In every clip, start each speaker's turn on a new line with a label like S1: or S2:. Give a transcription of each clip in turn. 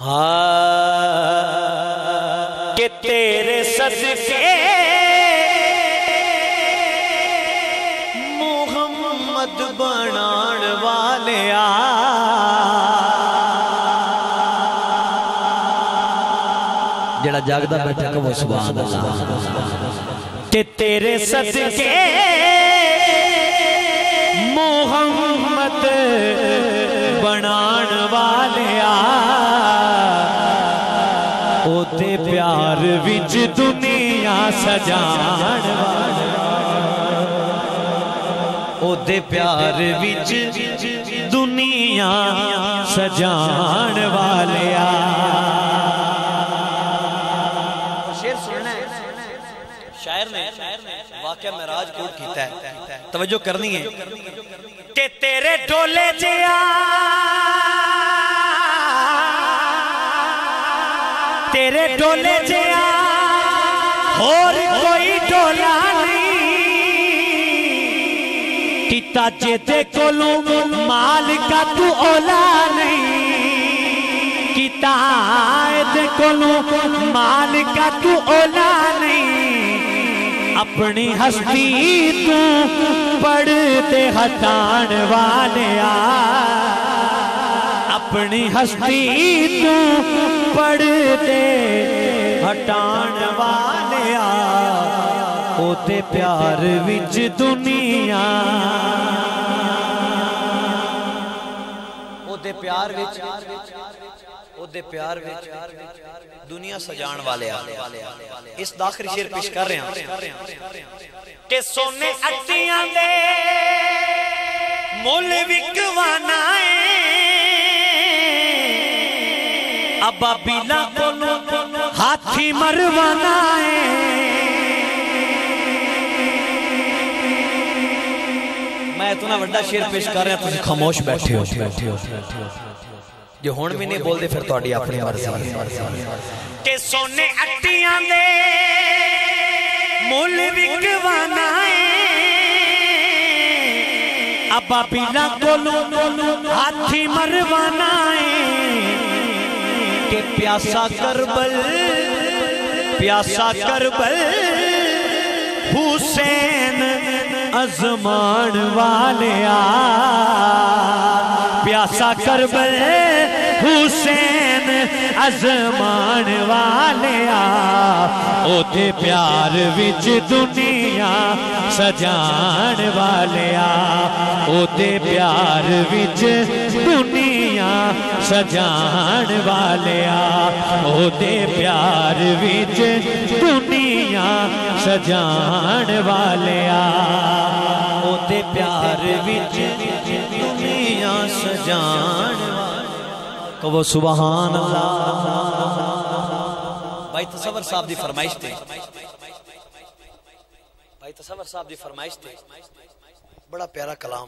S1: ہاں کہ تیرے صدقے محمد بنان والیا
S2: جڑا جاگدہ بیٹھا کہ وہ سبحان اللہ
S1: کہ تیرے صدقے پیار وچ دنیا سجان والیا او دے پیار وچ دنیا سجان والیا۔
S2: شیر سننا ہے۔ شاعر نے واقعہ مہراج کوٹ کیتا ہے۔ توجہ کرنی ہے۔
S1: کہ تیرے ڈولے جیا تیرے ڈولے جیا اور کوئی ڈولا نہیں۔ کتا جے کولوں مال کا تو اولا نہیں۔ کتا دے کولوں مال کا تو اولا نہیں۔ اپنی ہستی تو پڑھتے ہٹان والیا اپنی ہستی تو پڑھتے ہٹان والیا او تے پیار وچ دنیا
S2: او دے پیار وچ او دے پیار وچ دنیا سجان والے آ اس داخری شیر پیش کر رہے ہیں
S1: کہ سونے اٹیاں دے مول وکوانا ہے ابا بیلا کولو ہاتھی مروانا ہے
S2: میں اتنا وڈا شیر پیش کر رہا تسی خاموش بیٹھے ہو جو ہون بھی نہیں بول دے پھر تو اڈی اپنی مرضی
S1: کہ سونے اٹیاں دے مول وکوانا ہے ابا بیلا کولو ہاتھی مروانا ہے پیاسا کربل پیاسا کربل، حسین ازمان والیا پیاسا کربل، حسین ازمان والیا او پیار وچ دنیا سجان والیا او پیار وچ دنیا سجان والیا او تے پیار وچ دنیا سجان والیا او تے پیار وچ دنیا سجان کہو سبحان اللہ
S2: بھائی تصور صاحب دی فرمائش تے بھائی تصور صاحب دی فرمائش تے بڑا پیارا کلام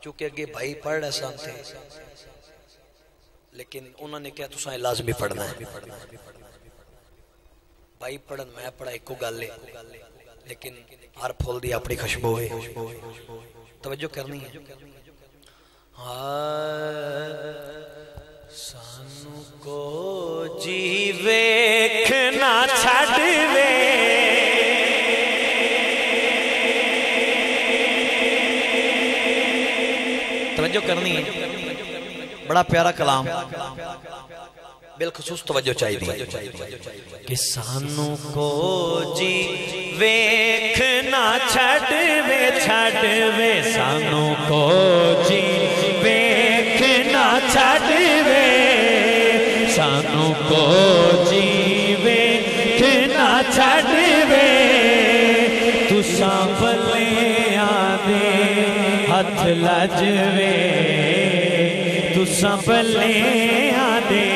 S2: چونکہ اگے بھائی پڑھ رہے سن تھے۔ لیکن انہوں نے کہا تساں لازمی پڑھنا ہے۔ بھائی پڑھن، میں پڑھا ایک کو گل ہے۔ لیکن ہر پھول دی اپنی خوشبو ہے۔ توجہ کرنی ہے۔
S1: سانو کو جی
S2: توجہ کرنی ہے۔ بڑا پیارا کلام۔ بالخصوص توجہ چاہیے۔
S1: کہ سانو کو جی ویکھنا چھڑ وے چھڑ وے سانو کو جی ویکھنا چھڑ وے۔ سانو کو جی لجوے تساں بلیاں دے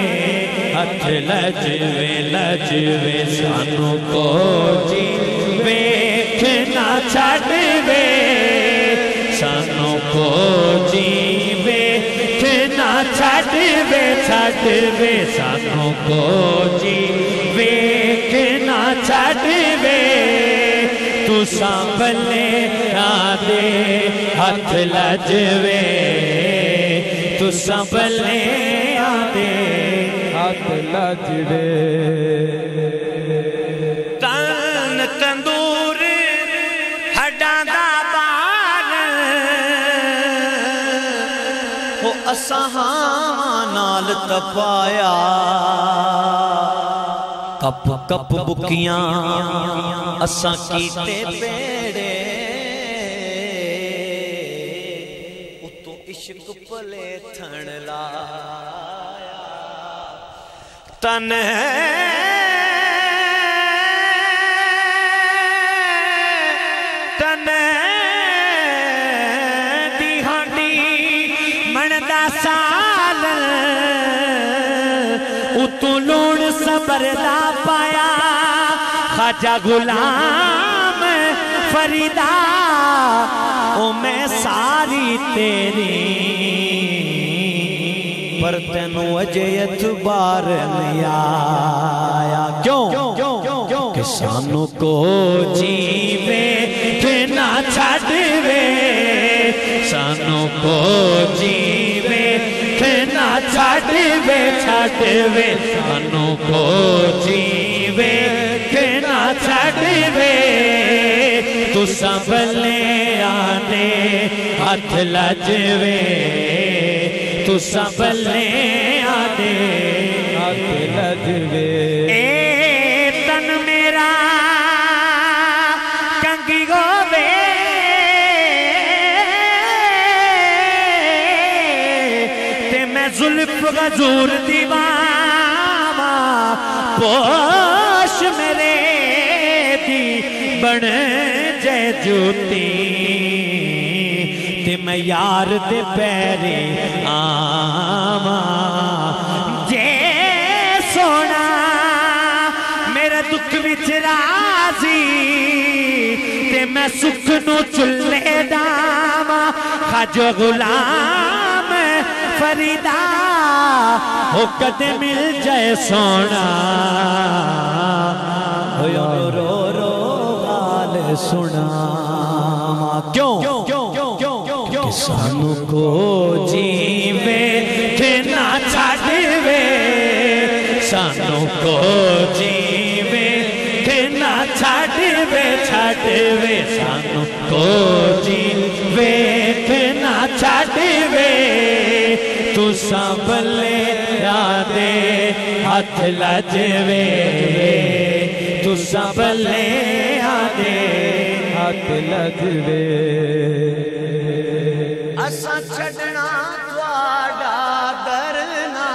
S1: ہتھ لجوے لجوے سانو کو جی ویکھنا چھڑ وے سانو کو جی ویکھنا چھڑ وے چھڑ وے سانو کو جی ویکھنا چھڑ وے ਤੂੰ ਸੰਭਲੇ ਨਾ ਦੇ ਹੱਥ ਲਜਵੇ। ਤੂੰ ਸੰਭਲੇ ਨਾ ਦੇ
S3: ਹੱਥ ਲਜਵੇ।
S1: ਤਨ ਤੰਦੂਰ ਹੱਡਾਂ ਦਾ ਬਾਲ।
S2: ਉਹ ਅਸਾਂ ਨਾਲ ਤਪਾਇਆ।
S1: کپ کپ بکیاں اساں کیتے پیڑے اتو عشق پلے
S2: تھن لایا۔ تن سبر دا پایا۔ خاجہ
S1: غلام فریدہ، او میں ساری تیری پر تینو اجے اعتبار نہیں آیا۔ کیوں؟ کہ سانو کو جیوے کہ نہ چھڑوے سانو کو جیوے۔ چھٹے وے چھٹے وے، سانو
S3: کو جیوے
S1: کھنا چھٹے تو سنبھلے آنے ہاتھ لجوے تو سنبھلے آنے۔ غزور دیواما پوش میرے دی بن جے جوتی۔ تے میں یار دے پیرے آما جے سونا میرا دکھ وچ راضی۔ تے میں سکھ نو چلے داما خاجو غلام فریدہ ہو کتے مل
S2: جائے سونا رو رو بال سنا
S1: کیوں کسانوں کو جیوے کہ نہ چھاڑوے سانو کو جیوے کہ نہ چھاڑوے چھاڑوے سانو کو جیوے کہ نہ چھاڑوے تسان ڀلي آد هٿ لجوي. تسان ڀلي آدي
S3: هٿ لجوي.
S2: اسان ڇڏڻ ڏاڍا ڪرنا.